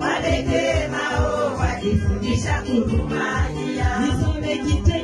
Wadekemao walifundisha kurumania. Nisome kitenge